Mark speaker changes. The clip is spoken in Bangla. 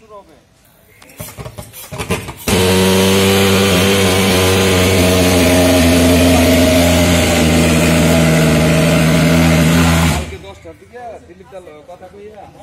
Speaker 1: শুরু হবে দশটার দিকে দিলীপ কথা কইয়া